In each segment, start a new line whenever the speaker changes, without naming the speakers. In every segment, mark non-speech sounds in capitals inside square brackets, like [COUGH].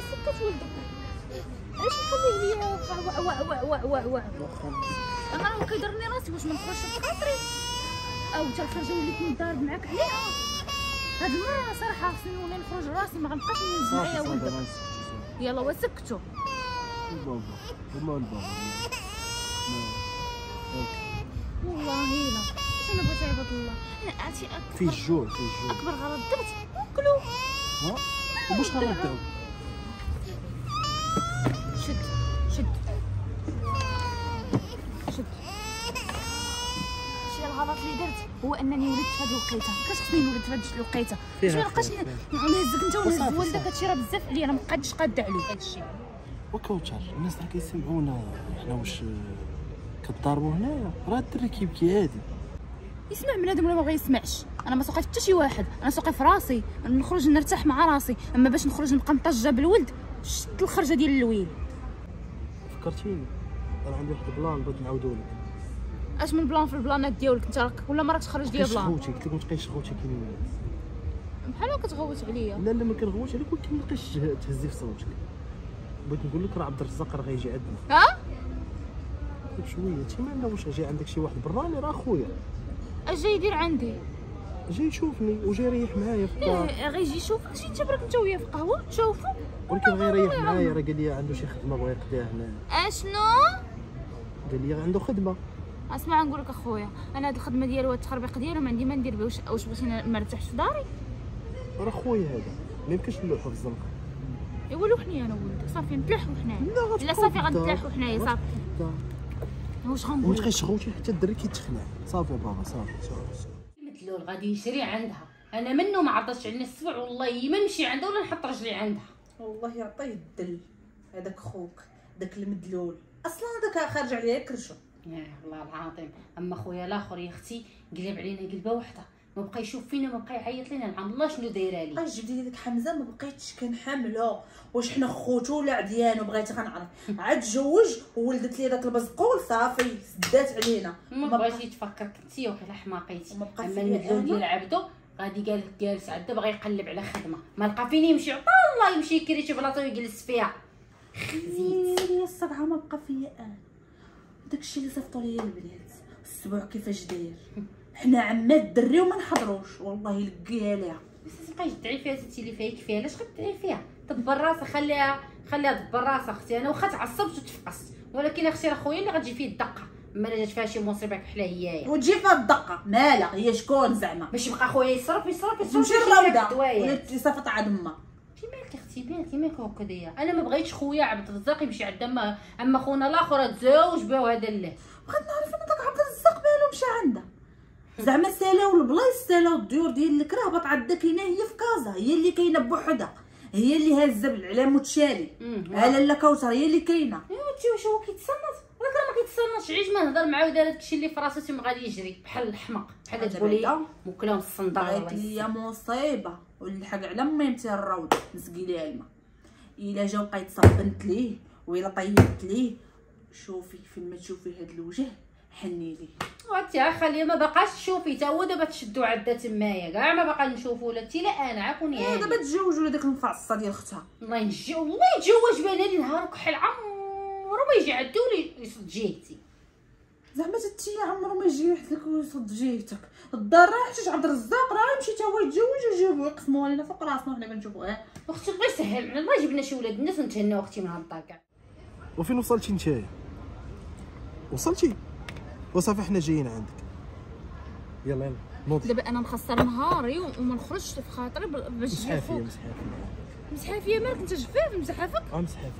سكت ولدك علاش مخليه ليا وا وا وا وا وا وا أنا راه كيضرني راسي واش ما نخرجش بخاطري أو حتى الخرجة وليت نضارب معاك عليها. هاد المره صراحة خصني نولي نخرج راسي ما غنبقاش ننزل معايا ولدك يلا وسكتوا
البابا هما البابا.
والله لا أنا بغيت عباد الله؟ أنا عرفتي اكبر
الجوع فيه الجوع.
أكبر غلط درت. كلو
ها؟ وباش غنبداو
شد. شد. شد. شي الغلط اللي درت هو أنني ولدت في هذه الوقيتة. كاش خصني نولد في هذه الوقيتة. باش ما نبقاش نهزك انت ونهز والدك. هادشي راه بزاف عليا أنا ما بقيتش قاده عليه هادشي
وكوتشر الناس راه كيسمعونا حنا واش كضربوا هنايا راه الدري كيبكي عادي
يسمع بنادم ولا ما بغى يسمعش أنا ما سوقي حتى شي واحد. أنا سوقي في راسي. نخرج نرتاح مع راسي. أما باش نخرج نبقى مطجه بالولد شد الخرجة ديال الويل.
فكرتيني. أنا عندي واحد ال plan بغيت نعاودو لك.
أش من plan في البلانات ديالك؟ أنت راك ولا ما راكش خرج ليا plan؟
شغوتي قلت لك ما تبقايش شغوتي كاين
بحال هكا كتغوت عليا.
لا لا ما كنغوتش عليك ولكن ما بقيتش تهزي في صوتك. بغيت نقول لك راه عبد الرزاق راه غيجي عندنا.
ها؟
شوية تيما واش جاي عندك شي واحد براني راه خويا.
أش جاي يدير عندي؟
جاي يشوفني وجاي يريح معايا في الدار.
إيه، غيجي يشوفك شي تبرك انت وياه في قهوة تشوفوا
ولكن غير يريح معايا راه قال لي عنده شي خدمة بغا يقضيها هنا
أشنو؟
قال لي عنده خدمة.
أسمع نقول لك أخويا أنا هاد الخدمة ديالو وهاد التخربيق ديالو ما عندي ما ندير به واش واش بغيتيني ما نرتاحش في داري؟
راه خويا هذا ما يمكنش نلوحو في الزنقة.
ايوا لوحني أنا ولدي صافي نتلاحوا حنايا.
لا
صافي. غنتلاحوا حنايا صافي. واش غنقول؟
تبقايش شغوتي حتى الدري كيتخنع صافي بابا صافي صافي.
مدلول غادي يشري عندها. أنا منه ما عرضتش علينا السبع والله ما نمشي عندها ولا نحط رجلي عندها.
والله يعطيه الدل هذاك خوك داك المدلول. أصلا هذاك خارج عليه كرشو
يا والله العظيم. أما خويا الآخر يا أختي قلب علينا قلبة وحده ما بقى يشوف فينا ما بقى يعيط لنا. نعم الله شنو دايرة لي؟
جبدي لي ديك حمزة ما بقيتش كنحملو. واش حنا خوتو ولا عديان وبغيت غنعرف. [LAUGHS] عاد تزوج وولدت لي داك البزقول صافي سدات علينا.
ما
بقى-
يتفكر كنتي وقيلا حماقيتي. أما
أنا.
ديال عبدو غادي قال جالس عدا بغى يقلب على خدمة. ما لقى فين يمشي؟ عطا الله يمشي يكري شي بلاصة ويجلس فيها. خزيت.
يا الصبعة ما بقى فيا أنا. داكشي اللي صيفطوا ليا البنات. السبوع كيفاش داير؟ [LAUGHS] حنا عمات الدري وما نحضروش. والله لقيها ليها.
بس تبقايش تدعي فيها ستي اللي فيها كفايه علاش غتدعي فيها؟ دبر راسها خليها خليها دبر راسها أختي. أنا واخا تعصبت وتفقست ولكن أختي راه خويا اللي غتجي فيه الدقة. لا جات فيها شي مصيبة بحال هي.
وتجي فيها الدقة. مالها هي شكون زعما؟
باش يبقى خويا يصرف يصرف يصرف.
الروضة.
الدوايا
ولا تصيفط عاد أمها.
في مالك أختي مالك مالك هكذايا. أنا ما بغيتش خويا عبد الرزاق يمشي عند اما أما خونا الآخر تزوج به وهذا لا
بغيت نعرف ان داك عبد الرزاق مالو مشى عندها. زعما سالاو البلايص سالاو الديور ديال الكراه باط كاينة هي في كازا هي اللي كاينة بوحدها هي اللي هازة بالعلام وتشالي. على لا كوثر هي اللي كاينة
ايوا تي واش هو كيتصنت ولكن راه ما كيتصنتش عيش ما نهضر معاه ودار داكشي اللي في راسو تما غادي يجري بحال الحمق بحال
هذا
تقولي
بعدا.
وكلاهم الصندار
بغيت ليا. مصيبة والحق على ميمتي الروضه نسقي ليها الماء إلا جا وبقيت صبنت ليه وإلا طيبت ليه شوفي فين ما تشوفي هاد الوجه حني ليه
وانت خليه ما بقاش تشوفي تا هو دابا تشدو عدا تمايا كاع ما باقا نشوفو ولا تي لا أنا عافوني
إيه
هاني
دابا تزوج ولا داك المفعصه ديال اختها
الله ينجي والله يتزوج بها لي نهار كحل عمرو ما يجي عندو ولا يصد جهتي.
زعما تتي عمرو ما يجي يحد لك ويصد جهتك. الدار راه حتى عبد الرزاق راه يمشي تا هو يتزوج ويجيبو يقسموها لينا فوق راسنا وحنا كنشوفو غير
أختي الله يسهل علينا الله يجيب لنا شي ولاد الناس ونتهناو أختي من هالدار كاع.
وفين وصلتي نتايا؟ وصلتي؟ وصافي حنا جايين عندك. يلا يلا. نوضي
دابا أنا مخسره نهاري وما نخرجش في خاطري باش مسحافية
مسحافية.
مسحافية مالك؟ أنت جفاف مسحافك؟
آه مسحافية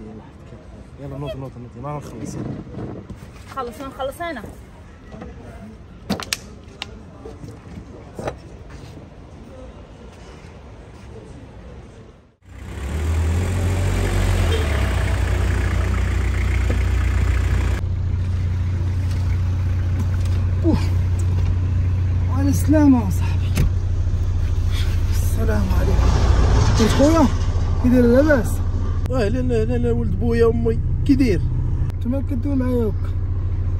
يلا نوضي نوضي نوضي ما غنخلص
خلص نخلص
أنا. السلامة يا صاحبي. السلام عليكم. خويا؟ كي داير لاباس.
واه لا لا لا لا ولد بويا وأمي. كي داير؟
نتوما كدوي معايا هكا.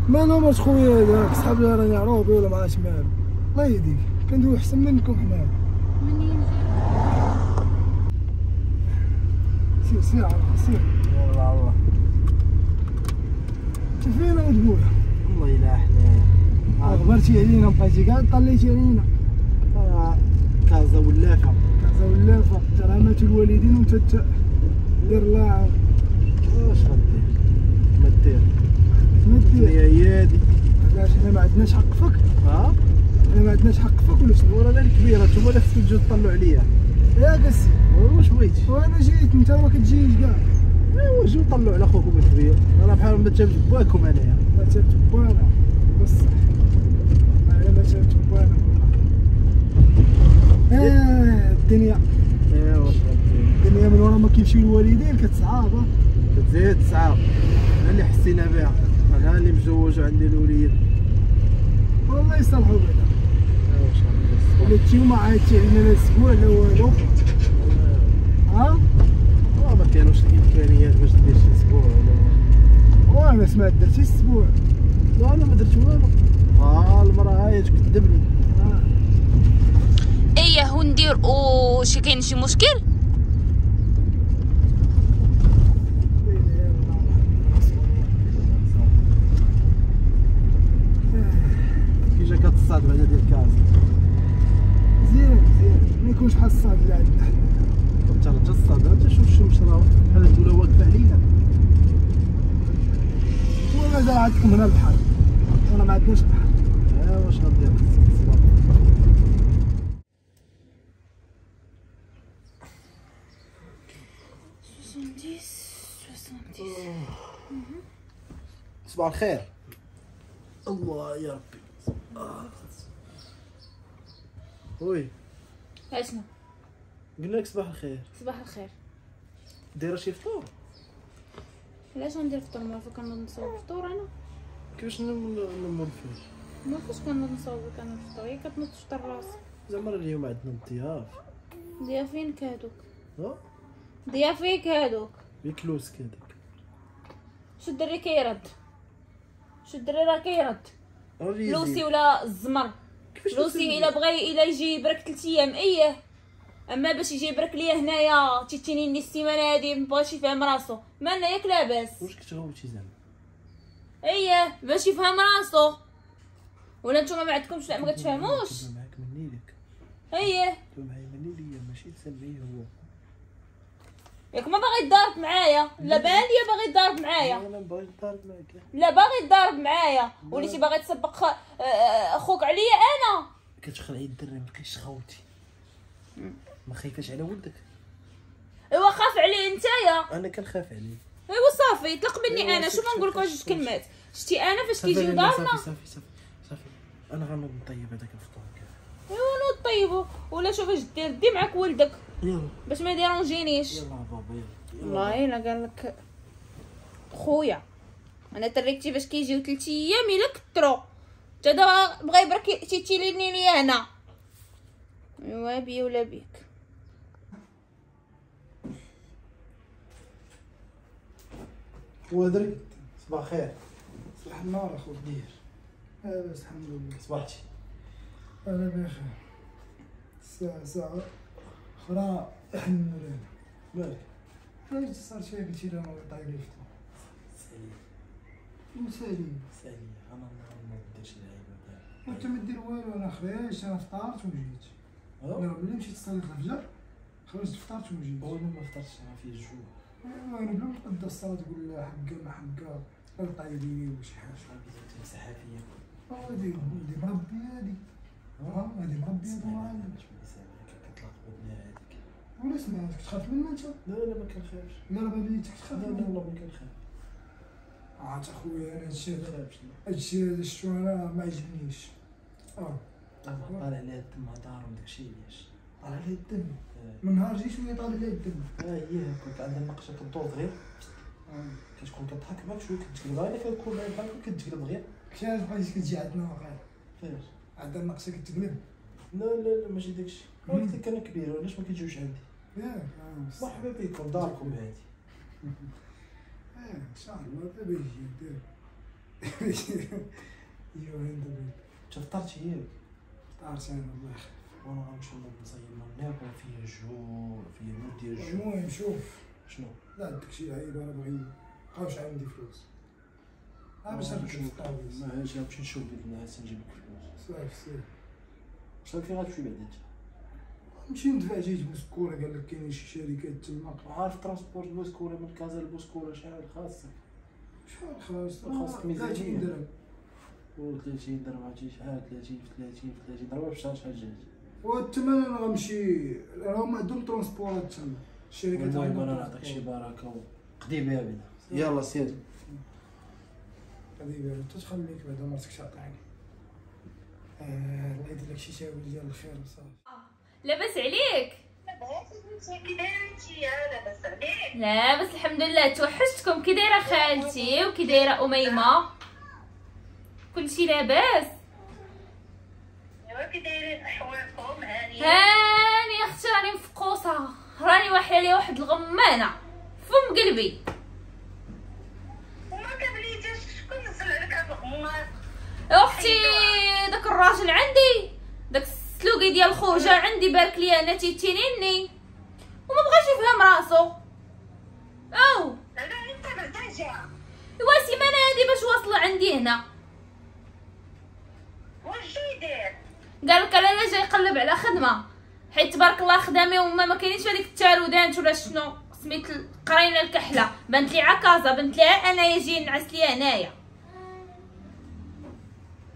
ما مرت خويا هذاك صحابي راني عروبي ولا معاش مالو الله يهديك. كندوي أحسن منكم حنايا
منين؟
سير سير عرفت سير.
يلا الله.
انت فين يا بويا؟
والله الا إحنا
غبرتي علينا بقيتي كاع طليتي علينا.
كازا ولافه
كازا ولافه كرامة الوالدين وانت دير الله يعاون
واش غدير؟ ما دير.
ما دير.
هي هادي؟
علاش حنا ما عندناش حق فيك
ها؟
حنا ما عندناش حق فيك ولا شنو.
ورانا الكبيره نتوما اللي خصكم تجيو تطلعوا عليا.
ياك السي
واش بغيتي؟
وأنا جيت انت ما كتجيش كاع.
ايوا جيو طلعوا على خوكم الكبير؟ أنا بحال ما تجيب باكم انايا.
ما تبوانا بصح أنا ما تبوانا آه الدنيا.
ايوا
الدنيا من ورا ما كيمشيو الوالدين كتصعاب ها.
كتزيد تصعب أنا اللي حسينا بها. أنا اللي مزوج وعندي الوليد.
والله يصلحوا بعدا
ايوا واش غدير
ولا تجيو ما عيطتي علينا لا أسبوع لا والو. ها
آه، ما كانوش الإمكانيات باش دير شي أسبوع ولا
وأنا سمعت درتي أسبوع.
لا أنا ما درت والو. آه المرأة هاي تكذبني
ها.
إيه هو ندير واش كاين شي مشكل.
كي جا كتصاد بعدا ديال كاز
مزيان مزيان ما يكونش بحال الصاد اللي عندنا حنا
رجع الصاد انت شوف الشمس راه بحال الدولة واقفة علينا.
ومازال عندكم هنا البحر. وأنا ما عندناش بحر.
ايوا واش غدير خصك تصبر صباح الخير. الله يا ربي. آه. وي
اشنو
قلنا لك صباح الخير.
صباح الخير.
دايرة شي فطور؟
علاش غندير فطور؟ ما فيك كنوض نصوب فطور أنا.
كيفاش نم- نمر فيه؟
ما فيش كنوض نصوب كنوض فطور هي كتنوض تفطر راسك
زعما اليوم عندنا الضياف
ضيافينك هادوك
ها
ضيافيك هادوك
يكلوس كذاك
شو الدري كيرد شو الدري راه كيرد لوسي. ولا الزمر لوسي؟ إلا بغى إلا يجي يبرك ثلاث أيام. إيه. أما باش يجي يبرك ليا هنايا تيتيني السيمانة هادي مبغاش يفهم راسو. مالنا ياك لاباس.
واش كتغوتي زعما؟
إيه. باش يفهم راسو. ولا نتوما ما عندكمش لا ما كتفهموش.
معاك مني لك إيه. معايا مني ليا ماشي تسميه هو.
ياك ما باغي يضارب معايا. لا بان ليا باغي يضارب معايا.
أنا باغي نضارب معاك.
لا باغي يضارب معايا. وليتي باغي تسبق خ- آه، أخوك عليا أنا.
كتخلعي الدري ما بقيتش خوتي ما خايفاش على ولدك.
أيوا خاف عليه نتايا.
أنا كنخاف عليه.
أيوا صافي طلق مني أنا. شو
شوف-
ما نقول لك جوج كلمات؟ شتي أنا فاش كيجيو
لا،
دارنا
صافي صافي صافي صافي. أنا غنوض نطيب هذاك الفطور.
أيوا نوض طيبو. ولا شوف اش دير دي معاك ولدك.
يلا
باش ما يديرونجينيش.
يلا بابا يلا. يلا
والله إلا قال لك خويا أنا تريكتي باش كيجيو ثلاث أيام إلا كثروا. انت دابا بغا يبرك تيتيليني لي أنا. أيوا بيا ولا بيك.
ودري صباح الخير
صباح النور اخو
دير.
لاباس الحمد لله.
صباحتي
أنا بخير. ساعة ساعة أخرى إحنا لنا
مالك
علاش صار شي قلتي لها ما طايب لي فطور
سالي
مسالي
سالي أنا ما ما نديرش العيبه
وانت ما دير والو أنا خرجت أنا فطرت وجيت؟ أنا ملي مشيت صليت الفجر خرجت فطرت وجيت
هو أنا ما فطرتش أنا فيه الجوع
أنا بلا ما تقدر الصلاة تقول لا حقا ما حقا لا طايب لي وشي حاجة
شحال بديت تمسح فيا
هادي هادي مربية هادي ها هادي
اسمع
هادي ولا سمعت كتخاف منها أنت؟
لا لا ما كنخافش
لا راه بنيتك تخاف
لا لا والله ما كنخاف
عاد أخويا أنا هادشي
ما
هادشي هذا شتو أنا ما عجبنيش.
أه. طالع عليها الدم دارهم داكشي علاش
طالع لي الدم.
آه.
من نهار جي شوية طالع لي الدم.
ها هي كنت عندها نقشة كدور غير كتكون كضحك معاك شوية كتقلب غير كتكون معاك بحال كتقلب غير.
كيفاش بغيتي كتجي عندنا واقع
فاش؟
عندنا النقصه كتقلب
لا لا لا ماشي داكشي. قلت لك أنا كبير علاش ما كتجيوش عندي؟
آه
مرحبا بكم داركم هادي [LAUGHS]
آه إن شاء الله. دابا يجي دابا دابا
انت فطرتي هي
طارت أنا الله يخليك
وأنا غنمشي نوض نصايب ما ناكل فيا الجوع فيا الموت ديال الجوع
المهم شوف.
شنو؟
لا داكشي عيب أنا بغي. مابقاوش عندي فلوس. أنا باش الطاويس
ما هاش نمشي نشوف ديك الناس نجيب لك فلوس
صافي سير
واش راكي غتمشي بعدا انت
نمشي ندفع جيت بوسكوره قال لك كاينين شي شركات تما
عارف transport بوسكوره من كازا لبوسكوره شحال خاصك
شحال خلاص
خاصك ميزانية.
30 درهم.
و 30 درهم عرفتي شحال؟ 30 في 30 في 30 ضربها في الشهر شحال جات؟
والثمن أنا غنمشي راهم عندهم transport ات تما. الشركات
المهم أنا نعطيك شي. بركه وقضي بها بعدا يلا سير.
غادي انت تخليك بعدا مرتك تعطيني آه، الله يدير لك شي تاويل ديال الخير وصافي
لاباس عليك.
عليك
لاباس الحمد لله توحشتكم. كي دايرة خالتي وكي دايرة أميمة. كلشي لاباس. هاني أختي راني مفقوصه راني واحله لي واحد الغمانة. فم قلبي.
وما كبليتيش شكون نزل عليك الغمار
أختي داك الراجل عندي. ديال الخوجه عندي بارك لي أنا تيتينيني وما بغاش يفهم راسو.
أو.
ايوا سيمانة هادي باش واصلة عندي هنا.
واش جاي داير
قال لك أنا جاي يقلب على خدمة. حيت تبارك الله خدامي وما ما كاينينش هذيك التارودات ولا شنو. سميت قرينا الكحلة. بنت لي عكازة بنت لي أنا يجي نعس لي هنايا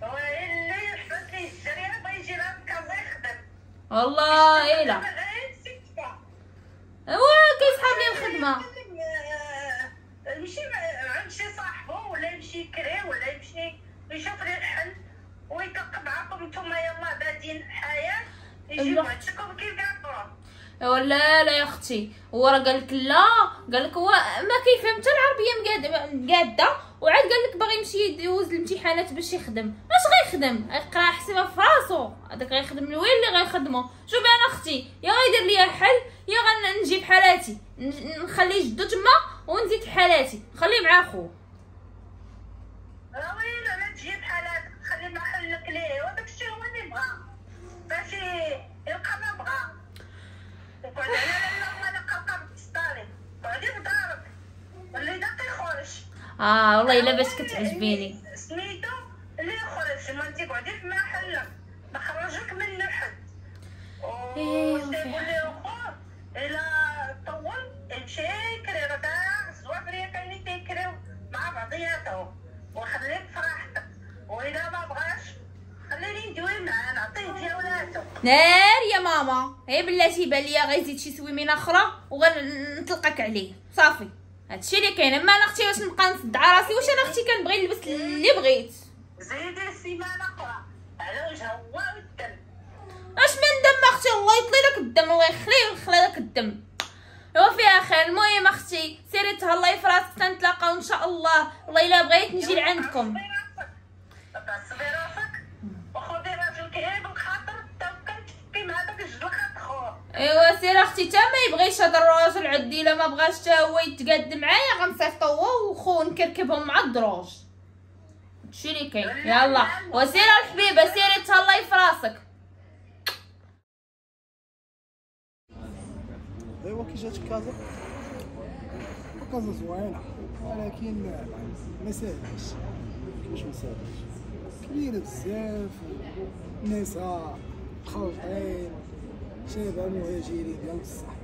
هو اللي يحبس ليه الجريره بغا يجي لها كازا يخدم
والله الا هو كيسحاب لي
الخدمة؟ يمشي عند شي صاحبو ولا يمشي يكري ولا يمشي يشوف ليه الحل ويتلقى معاكم. نتوما يلا بادين الحياة
أيوة.
عندكم كيف قالوا
ولا لا يا أختي؟ هو راه قال لك لا قال لك هو ما كيفهم حتى العربية مقاد- مقادة وعاد قال لك باغي يمشي يدوز الامتحانات باش يخدم. اش غيخدم؟ يقرا حسبه في راسو. هذاك غيخدم وين اللي غيخدمو. شوفي أنا أختي يا غيدير ليا الحل يا غنجيب حالاتي. ن- نخلي جدو تما ونزيد حالاتي. خليه مع خوه
لا تجيب حالات. خلي محلك ليه؟ وداك الشيء هو اللي بغا باش يلقى
آه والله الا باش كتعجبيني
سميتو اللي يخرج ما قعدي في محلك ما خرجك منه حد اخوه الا طول يمشي يكري راه كاع الزوافريه كاينين تيكريو مع بعضياتهم وخليك في راحتك وإذا ما بغاش خليني ندوي معاه نعطيه ديالاتو
نار يا ماما. هي بلاتي بان ليا غيزيد شي سويمين أخرى وغنطلقك عليه. صافي. هادشي اللي كاين. أما أنا أختي واش نبقى نصدع راسي؟ واش أنا أختي كنبغي نلبس اللي بغيت؟
زيدي السيمانه أخرى على وجهها هو والدم
اش من دم أختي؟ الله يطلي لك الدم الله يخلي ويخلي لك الدم. هو فيها خير. المهم أختي سيري تهلاي في راسك تنتلاقاو إن شاء الله. والله إلا بغيت نجي لعندكم. إيوا سير أختي تا ما يبغيش هذا الراجل عدي الا ما بغاش تا هو يتقاد معايا غنصيفطو هو وخو نكركبهم مع الدروج هادشي اللي كاين؟ يلا. وسير الحبيبة سيري تهلاي في راسك.
أيوا كي جاتك كازا؟
كازا زوينة. ولكن ما ساهلش
كيفاش ما
كبيرة بزاف. نساء خالطين شباب مهاجرين ديال بصح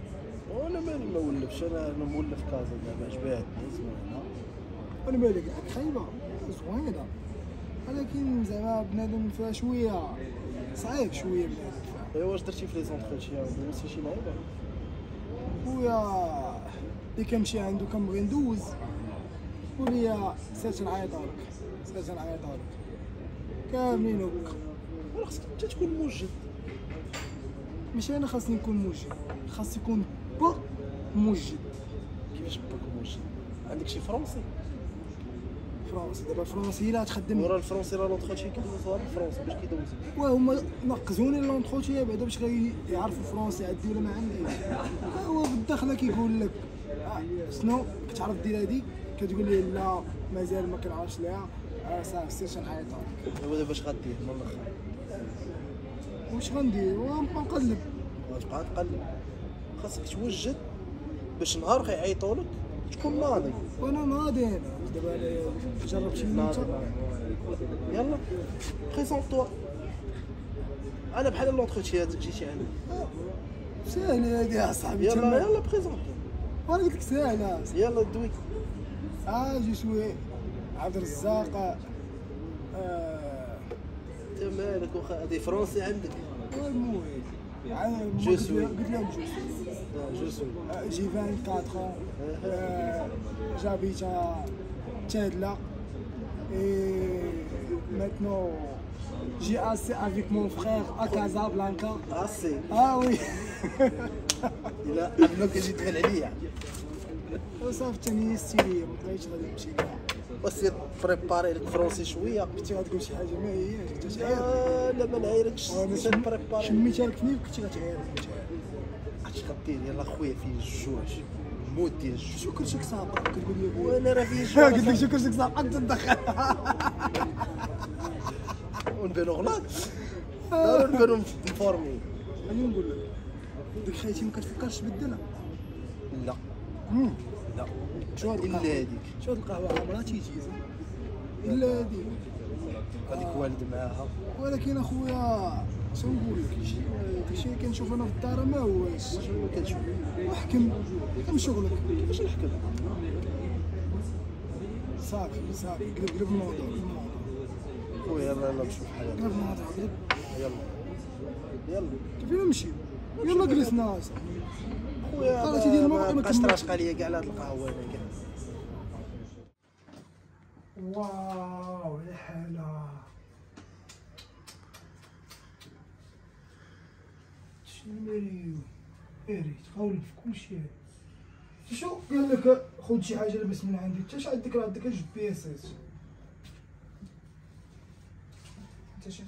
وأنا مالي ما ولفش أنا أنا مولف كازا دابا عجباتني زوينه
بالك هاك خايبة زوينه ولكن زعما بنادم فيها شوية صعيب شوية بنادم
ايوا واش درتي في les entretiens دوزتي شي لعيبة؟
خويا اللي كنمشي عنده كنبغي ندوز. وليا سير نعيط لك سير نعيط لك كاملين هكا
ولا خصك انت تكون موجد.
ماشي أنا خاصني نكون موجد خاص يكون با موجد
كيفاش باك موجد عندك شي فرونسي
فرنسا دابا الفرنسي لا تخدم.
ورا الفرونسي راه لونتروتي كيدوزوها بالفرونسي باش كيدوز
وهما نقزوني لونتروتيا بعدا باش يعرفوا فرونسي عندي ولا ما عندي. هو بالدخله كيقول لك آه، شنو؟ كتعرف دير هادي؟ كتقول لي لا مازال ما كنعرفش ليها. آه صافي سير شنعيط لك
ايوا دابا اش غدير من الأخر.
واش غندير ونبقى نقلب.
غتبقى تقلب. خاصك توجد باش نهار غيعيطوا لك تكون ناضي
وأنا ناضي أنا دابا أنا جرب شي
ناضي
نوتة
يلا. présente-toi أنا بحال l'entretien جيتي عندي
سهلة هادي يا صاحبي
يلا. يلا présente-toi
أنا قلت لك سهلة
يلا دوي.
je suis عبد الرزاق آه
انت مالك واخا هادي فرونسي عندك.
المهم عا-
جو
قلت
سوي.
لهم- قلت لهم جو سوي
آه، جو سوي
Euh, J'ai 24 ans. Euh, J'habite à Tchadla. Et maintenant, j'ai assez avec mon frère à Casablanca.
اسي
Ah oui.
الى انك جيت تغنى عليا
وصافي تاني ستيلية ما بغيتش غادي نمشي كاع.
بس بريباري لك فرونسي شوية.
كنتي غتقول شي حاجة؟ ما هي كنت
لا ما نعايركش.
شم-
بريباري
شميتها لك فيك كنتي غتعير كنت عارف.
اش غدير يلا خويا فيه الجوج الموت ديال الجوج
شو كرشك صعب كتقول لي
وأنا راه فيه [LAUGHS]
قلت لك
الجوج
شو كرشك صعب انت تدخل
ونبانو غلط لا نبانو مفورمي
أنا نقول لك. ديك خيتي ما كتفكرش تبدلها
لا. لا.
هاد إلا
هذيك
شو هاد القهوة عمرها تيجي. إلا هادي
هذيك والد معاها.
ولكن أخويا شنو نقول؟ لك شي داكشي اللي كنشوف أنا في الدار ما هواش
شنو كتشوف
أحكم. كم شغلك.
باش نحكم؟
صافي صافي. قلب قلب الموضوع
خويا يلا يلا نشوف حالك
قلب الموضوع قلب
يلا. يلا.
كيف نمشي؟ يلا جلسنا.
خويا
قالت لي المرأة
ما بقاش
كملت.
تراشق عليا كاع هاد القهوة كاع
واو يا حالة شنو مريو اري تقولك في كل شيء. شو؟ قال لك خذ شي حاجة لبس من عندي انت عندك؟ راه عندك جوج بي إس انت اش شو-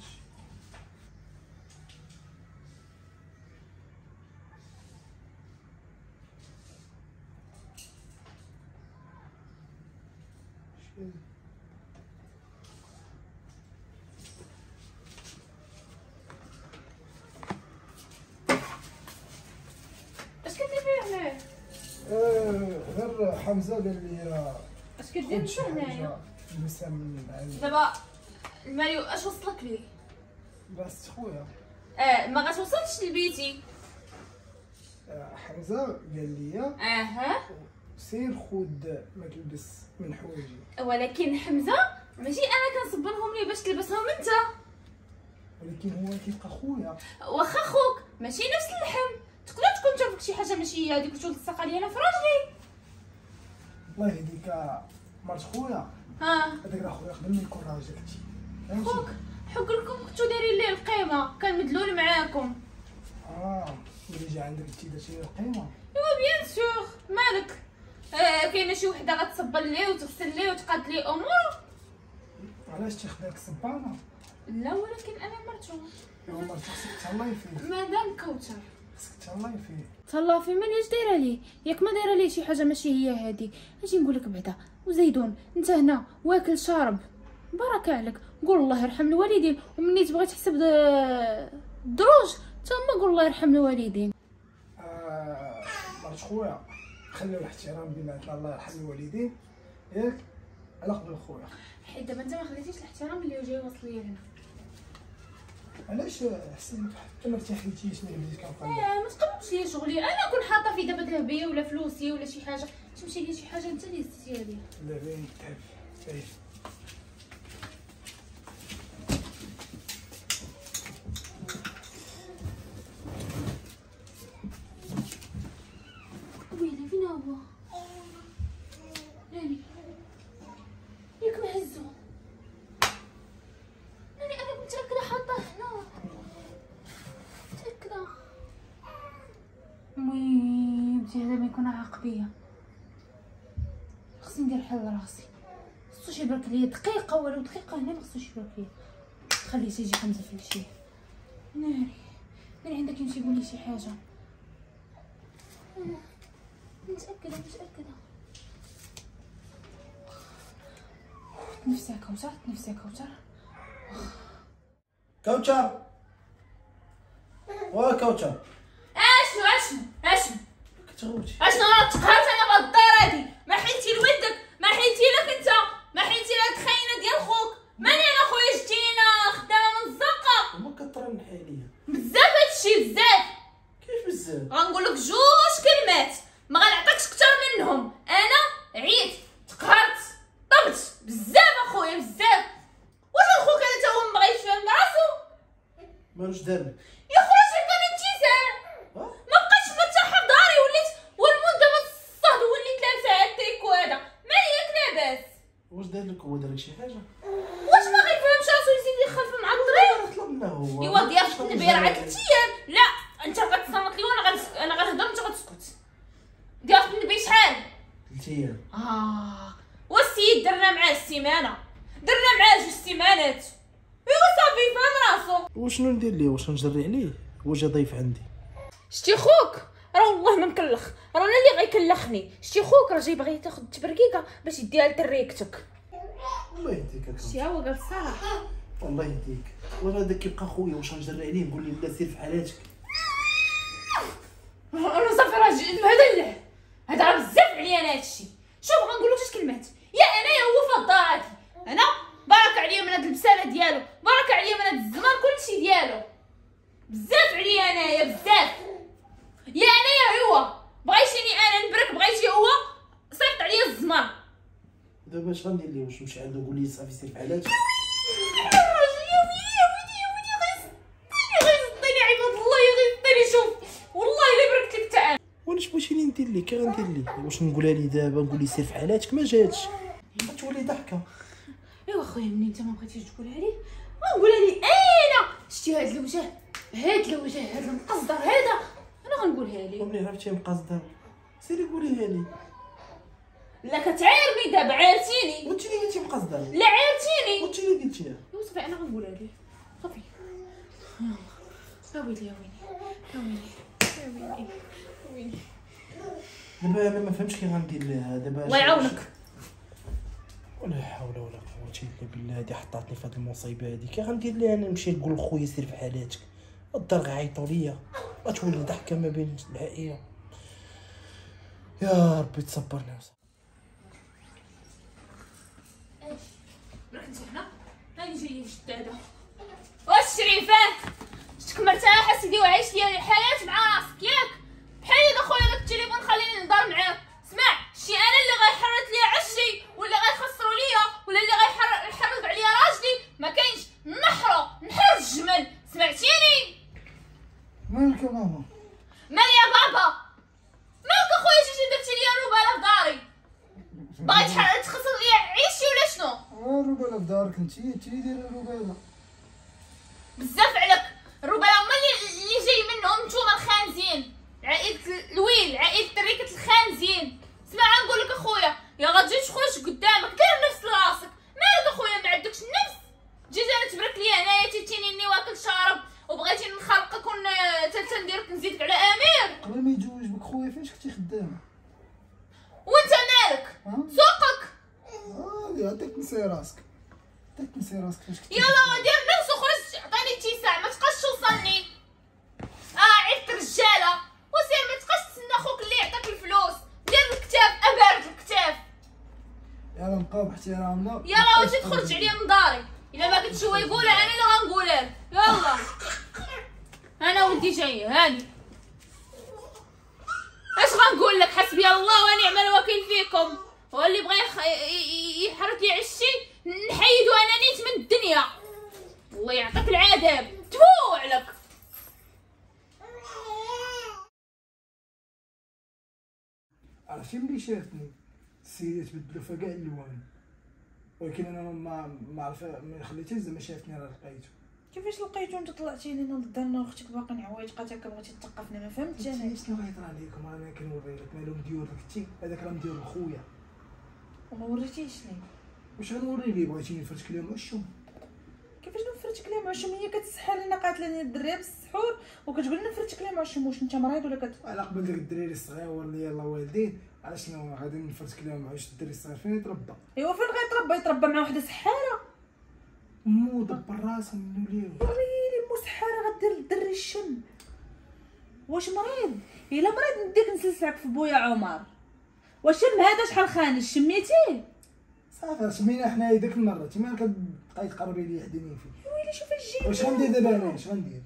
اش كدير هنا
حمزة قال لي
اش كدير انت هنايا.
دابا ماريو أش وصلك ليه
بس خويا.
آه ما غتوصلش لبيتي.
آه، حمزة قال لي
أها.
سير خود ما تلبس من حوايجي.
ولكن حمزة ماشي أنا كنصبرهم ليه باش تلبسهم أنت؟
ولكن هو كيبقى خويا.
واخا خوك ماشي نفس اللحم. تقدر تكون جابك شي حاجة ماشي هي هذيك وتولد تلصق عليا أنا في راجلي
الله يهديك مرت خويا
ها
هذاك راه خويا يكون راجل انت فهمتي
خوك حق لكم كنتو دايرين ليه القيمة؟ كان مدلول معاكم.
آه ملي جا عندك انت درتي ليه القيمة.
إيوا بيان سور. مالك؟ آه كاينة شي وحدة غتصبر ليه وتغسل ليه وتقاد ليه أمور؟
علاش الصبانه
لا ولكن أنا مرتو.
ايوا مرت خصك تهلاي فيه؟
مادام كوثر
تهلاي فيه
تهلا في من اش دايرة ليه ياك ما دايرة ليه شي حاجة ماشي هي هادي. أجي نقول لك بعدا. وزيدون أنت هنا واكل شارب. بركه عليك. قول الله يرحم الوالدين. ومني تبغي تحسب الدروج تما قول الله يرحم الوالدين.
آه مرت خويا. خليو الاحترام بيناتنا الله يرحم الوالدين. ياك على قبل خويا.
حيت دابا أنت ما خليتيش الاحترام اللي جاي واصل ليا هنا.
علاش حسيت ما ارتحيتيش ملي بديت كنقلب
آه ما تقربش ليا شغلي. أنا كون حاطة في دابا ذهبية ولا فلوسي ولا شي حاجة تمشي ليا شي حاجة أنت اللي زدتيها ليا
لا باين تعب باين
ويلي فين هو ناني ياك مهزو ناني أنا متاكده حاطه هنا متاكده وي بدي هذا ما يكون عاق بيا خصني ندير حل راسي. خصوش يبرك ليا دقيقة ولو دقيقة هنا ما خصوش يبرك ليا. خليه تيجي حمزة في الشيء ناري. ناري عندك يمشي يقول لي شي حاجة. متأكدة تنفسي يا كوثر تنفسي يا كوثر.
كوتشر وا
اشنو
تغوتي
اشنو راه تقهرت أنا بهاد الدار هادي؟ ما حيلتي لولدك ما حيلتي لك انت ما حيلتي لهاد الخاينه ديال خوك. ماني أنا خويا جيتينا خدامة من الزنقه
وما كطرن حاليا.
بزاف هادشي بزاف.
كيف بزاف؟
غنقول لك جوج كلمات ما غنعطيكش كثر منهم أنا عييت تقهرت طبت بزاف اخويا بزاف واش أخوك هذا تا هو ما بغاش يفهم راسو
مالوش دارلك
يخرج لك أنا انتزاع
ها؟
ما بقيتش مرتاحه في داري وليت والمود دابا الصهد وليت لابسه هاد التريكو هذا ماليك لاباس
واش دارلك هو دارلك شي حاجة
واش ما غيفهمش راسو يزيد يخلف مع الطريق
طلبنا هو
ايوا ضيافه النبي راه عاد ثلاث أيام لا انت غتصنت لي وأنا غنس... أنا غنهضر وانت غتسكت ضيافه النبي شحال
ثلاث أيام
آه والسيد درنا معاه السيمانه درنا معاه جوج سيمانات ايوا صافي فهم راسو
وشنو ندير ليه واش نجري عليه؟ هو جا ضيف عندي؟
شتي خوك! راه والله ما مكلخ. راه أنا اللي غيكلخني. شتي خوك راه جاي باغي تاخد تبركيكه باش يديها لتريكتك
الله يهديك.
شتي هو قال الصراحه
الله يهديك. وأنا هذا كيبقى خويا واش نجري عليه نقول ليه لا سير في حالاتك
أنا صافي راه ج- هذا لا هذا راه بزاف عليا أنا هادشي شوف غنقول لك جوج كلمات يا أنا يا هو في الدار هادي أنا بارك عليا من هاد البساله ديالو بارك عليا من هاد الزمان كلشي ديالو بزاف عليا انايا بزاف يا أنا يا هو بغيتيني أنا نبرك بغيتي هو صيفط عليا الزمان
دابا اش غندير ليه واش نمشي عنده نقول ليه صافي سير في حالاتك
الراجل يا ولدي يا ولدي يا ولدي غيصدني غيصدني عباد الله غيصدني شوف والله الا بركت لك تعال
وأنا اش بغيتيني ندير كي غندير ليه واش نقولها ليه دابا؟ نقول ليه سير في حالاتك ما جاتش غتولي ضحكة.
ايوا خويا منين انت ما بغيتيش تقولها لي؟ غنقولها لي أنا. شتي هاد الوجه هاد الوجه هاد المقصدر هذا. أنا غنقولها لي
وملي عرفتي مقصده سيري قوليها لي.
لا كتعايرني دابا عايرتيني
وانت اللي قلتي مقصدة.
لا عايرتيني
وانت اللي قلتيها
صافي. أنا غنقولها لي صافي ويلي يا ويلي يا ويلي يا ويلي يا ويلي
دابا أنا ما فهمتش كي غندير لها دابا
الله يعاونك.
ولا حول ولا قوة إلا بالله هادي حطاتني في هاد المصيبة هادي. كي غندير لها أنا نمشي نقول لخويا سير في حالاتك. الدار غيعيطوا ليا غتولي ضحكة ما بين العائلة. يا ربي تصبرنا
راك هنا؟ هاني جاية جداده واش شريفات شتك مرتاحه سيدي وعايش ليا الحياة مع راسك ياك. بحال خويا داك التليفون خليني نهضر معاه اسمع شي أنا اللي غيحرط ليا عشي ولا غيخسروا ليا ولا اللي غيحرط عليا راجلي ما كاينش نحرو نحر الجمل. سمعتيني؟
مالك يا ماما؟
مال يا بابا؟ مالك اخويا جيتي درتي ليا روباله في داري. باغي تخسر ليا عيشي ولا شنو
آه روباله في دارك انت انت دايره روباله
بزاف عليك الرباله هما اللي اللي جاي منهم نتوما الخانزين عائلة الويل عائلة تريكة الخانزين اسمع نقول لك اخويا يا غتجي تخرج قدامك دير نفس لراسك مالك اخويا ما عندكش النفس جيت أنا تبرك لي هنايا تيتيني واكل شارب وبغيتي نخلقك ون تا نديرك نزيدك على امير
قبل ما يتزوج بك خويا فاش كنتي خدامه
وانت مالك
ها
سوقك
آه يعطيك نسي راسك يعطيك نسي راسك فاش كنتي
يلا دير نفس وخرج عطيني اتساع ما تبقاش توصلني آه عيبت الرجاله وسير ما تبقاش تسنى خوك اللي يعطيك الفلوس دير الكتاب ابارد الكتاب
يلا نبقاو باحترامنا
يلا واش تخرج عليا من داري الا ما قلتش هو يقولها أنا اللي غنقولها له. يلا أنا ولدي جاي هاني اش غنقول لك حسبي الله ونعم الوكيل فيكم هو اللي بغى يخ... ي- ي- يحرك لي عشي نحيدو أنا نيت من الدنيا الله يعطيك العذاب تفو عليك
عرفتي ملي شافتني السيدة تبدلوا فيها كاع اللوان ولكن أنا ما ما عرف ما خليتهاش زعما شافتني راه لقيته.
كيفاش لقيتو أنت طلعتي لينا لدارنا وأختك باقي عوايج بقات هكا بغيتي تثقفنا ما فهمتش
أنا شنو غيطرى عليكم؟ أنا كنوري لك مالو مديور لك انت هذاك راه مديور لخويا
وما وريتيش لي.
واش غنوري ليه بغيتيني نفرتك لهم عشهم
كيفاش نفرتك ليه معشوم هي كتسحر لنا قاتلاني الدريه بالسحور وكتقول لنا نفرتك ليه معشوم واش انت مريض ولا كت؟
على قبل داك الدراري الصغير اللي يلاه والدين علاش شنو غادي نفرتك لهم علاش الدري الصغير فين يتربى؟
ايوا فين غيتربى؟ يتربى مع وحدة سحارة.
مو دبر راسهم منو ليه
ويلي مو سحارة غدير للدري الشم. واش مريض؟ إلا مريض نديك نسلسعك في بويا عمر. واش شم هذا شحال خانج شميتيه
صافي سمينا حنايا ديك المرة. تما كتبقاي تقربي لي حديني فيه.
ويلي شوف الجيل
واش غندير دابا أنا؟ اش غندير؟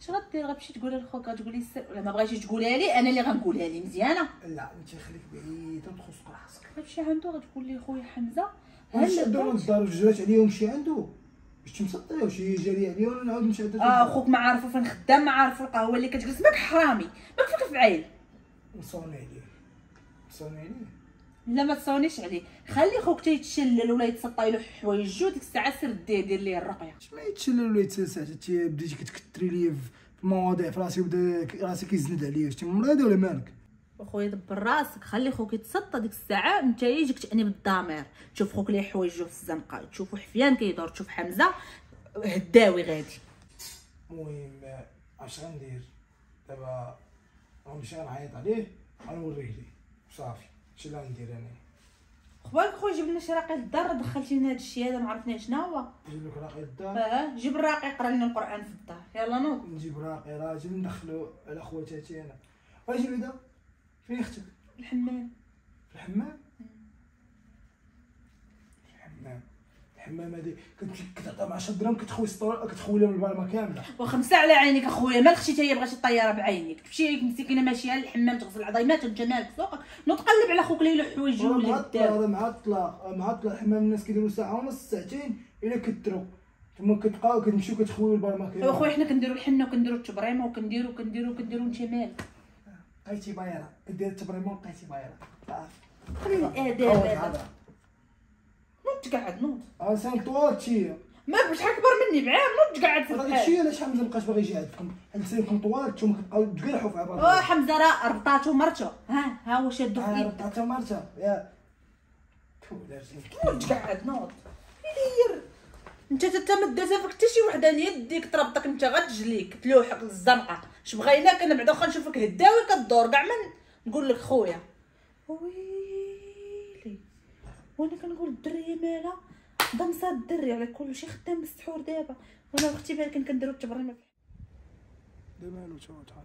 اش غدير؟ غتمشي تقولها لخوك غتقولي السر ولا ما بغيتيش تقولها لي أنا اللي غنقولها لي مزيانة.
لا انت خليك بعيد وتخصك راسك.
غتمشي عنده غتقول لي خويا حمزة
واش
هلا
دابا الدار جرات عليهم؟ شي عنده باش تمسطي وشي جاري عليا ولا نعاود عند
آه خوك ما عارفو فين خدام ما عارفو القهوة اللي كتجلس. ماك حرامي ماك فيك فعيل.
نصوني عليه. نصوني عليه.
لا ما تصونيش عليه. خلي خوك تيتشلل ولا يتسطى له حوايج جو ديك الساعة سير دير دير ليه الرقية.
اش ما يتشلل ولا يتسلسع انت بديتي كتكثري ليا في مواضيع في راسي وبدا راسي كيزند عليا انت مريضه ولا مالك؟
أخويا دبر راسك. خلي خوك يتسطى ديك الساعة أنت يجيك تأنيب الضمير. تشوف خوك ليه حوايجو في الزنقة. تشوفو حفيان كيدور تشوف حمزة. هداوي غادي.
المهم اش غندير؟ دابا غنمشي غنعيط عليه غنوريه ليه. صافي. اللي غندير أنا؟
أخبارك خويا جيب لنا شي رقيق للدار دخلتينا هذا الشيء هذا ما عرفنا شنو هو.
نجيب لك راقي الدار
آه جيب الراقي يقرا لنا القرآن في الدار. يلا نوض.
نجيب راقي راجل ندخلو على خواتاتي أنا. واجي بعدا فين أختك
الحمام.
في الحمام في الحمام الحمام هادي كتمشي كتعطى مع 10 درهم كتخوي كتخوي لهم البالما كاملة.
وخمسه على عينيك اخويا. مالك خشيتي هي بغاتي الطياره بعينيك. تمشي مسكينه ماشيه للحمام تغسل العظيمات وانت مالك سوقك نوض قلب على خوك ليلو حوايج ولا
معطله
هداو
راه معطله معطله الحمام الناس كيديروا ساعة ونص ساعتين إلا كثروا ثم كتبقاو كتمشيو كتخويو البالما كامله
اخويا حنا كنديروا الحنة وكنديروا التبريمة وكنديروا وكنديروا وكنديروا انت مالك.
لقيتي بايره كدير التبريمون لقيتي بايره
خلي
الآداب
هذا تقعد نوض.
آه سان طوال تشي
ما شحال كبر مني بعام نوض تقعد في
هذا
الحال.
الشيء علاش حمزة مابقاش باغي يجي عندكم؟ لسانكم طوال نتوما كتبقاو تقرحوا في عباد
آه حمزة راه ربطاتو مرتو. ها ها هو شادو في
أنا
يده
ربطاتها مرتها يا.
نوض تقعد نوض؟ يدير. انت تتمد فيك حتى شي وحدة يديك تربطك انت غتجليك تلوحك للزنقه اش بغيناك أنا بعدا واخا نشوفك هداوي كدور كاع من نقول لك خويا. ويلي وأنا كنقول الدريه مالها ضمصة الدري على كلشي خدام بالسحور دابا. وأنا واختي بالك كنديرو التبريمه في
مالو شو تعطل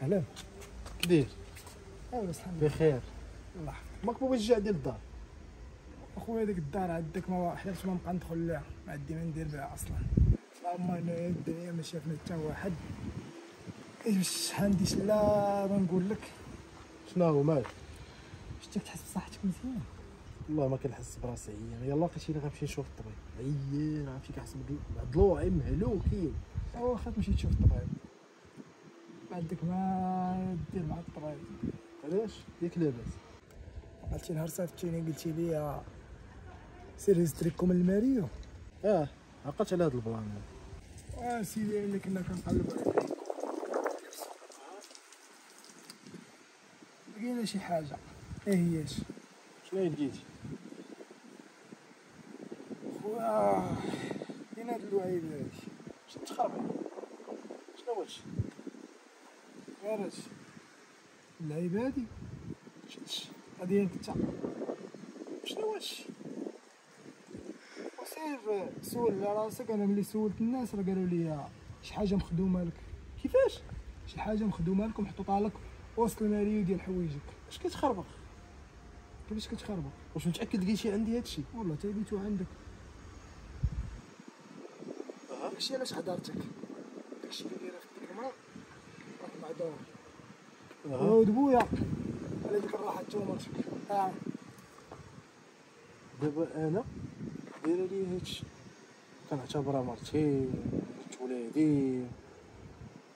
هلا
كدير.
ايوا الحمد لله
بخير.
الله يحفظك.
ماك بغيتش تجي عندي للدار
أخويا ديك الدار عندك ما حلفت ما نبقى ندخل لها. ما عندي ما ندير بها أصلا. اللهم أنا الدنيا ما شافنا حتى واحد. إيش شحال نديش لا نقول لك؟
شنو هو مالك
شتيك تحس بصحتك مزيان.
والله ما كنحس براسي. عيان يلا لقيتيني غنمشي نشوف الطبيب. عيان عرفتي كنحس بضلوعي مهلوكين
واخا تمشي تشوف الطبيب. ما عندك ما دير مع الطبيب.
علاش؟ ياك لاباس.
قلتي نهار صيفطتيني قلتي لي سير هز تريكم الماريو.
آه عقلت على هذا ال plan. هذا
آه سيدي اللي كنا كنقلبوا عليه لقينا شي حاجة. إيه هياش
شنو هي لقيتي
خويا فين هاد اللعيبه هادي
شنو تخربي شنو هادشي
غير هادشي اللعيبه هادي شتش هادي انت شنو هادشي وسير سول على راسك؟ أنا ملي سولت الناس راه قالوا لي شي حاجة مخدومة لك.
كيفاش؟
شي حاجة مخدومة لك ومحطوطه لك وسط الماريو ديال حوايجك.
اش كتخربق؟
كيفاش كتخربق؟
واش متأكد لقيتي عندي هادشي؟
والله تا لقيتو عندك. داكشي علاش حضرتك؟ داكشي اللي دايره في ديك المرا راك معذور عود بويا. على ديك الراحة تومرتك آه.
دابا أنا؟ دايره لي هادشي كنعتبرها مرتي بنت ولادي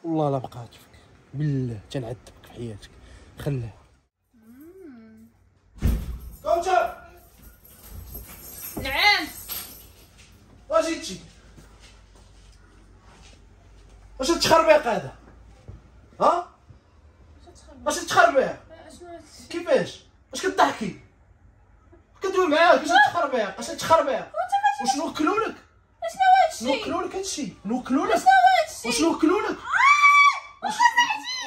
والله لا بقات فيك بالله تنعذبك في حياتك. خليها كوثر
نعم.
واش جيتي واش التخربيق هذا؟ ها؟ واش التخربيق؟ كيفاش؟ واش كضحكي كدوي معاك واش التخربيق؟ واش التخربيق واش نوكلوا لك نوكلوا لك هادشي نوكلوا لك واش نوكلوا لك واش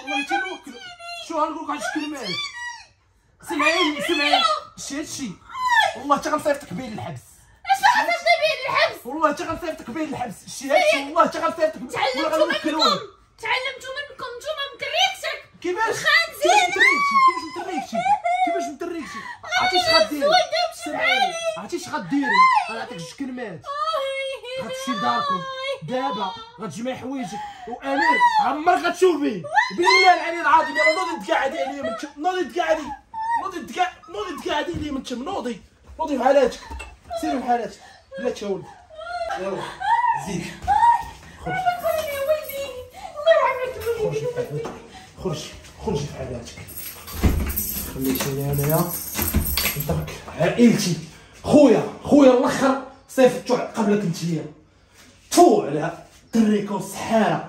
والله تنوكلوا شو غنقول لك واحد الكلمات سمعيني سمعيني. شتي هادشي والله حتى غنصيفطك بين الحبس
اش عطاتني بين الحبس
والله حتى غنصيفطك بين الحبس شتي هادشي والله حتى غنصيفطك غنوكلوك
منكم. تعلمتوا منكم. نتوما مكريكتك
كيفاش؟
الخنزير.
كيفاش متريكشي؟ كيفاش متريكشي؟ عرفتي اش غديري؟ سمعيني. عرفتي اش غديري؟ غنعطيك جوج كلمات. غتمشي لداركم. دابا غتجمعي حوايجك. وأمير عمرك غتشوفيه بالله العلي العظيم يلا نوضي تقعدي عليا نوضي تقعدي نوضي تقعدي نوضي تقعدي عليا من تم نوضي. نوضي في حالاتك. سيري في حالاتك. لا تشاولي يلا خرجي في حالاتك. خرجي خرجي في حالاتك. خليتيني انايا نترك عائلتي. خويا. خويا الأخر. صيفطتو قبلك انتيا تفو على دريكو السحاره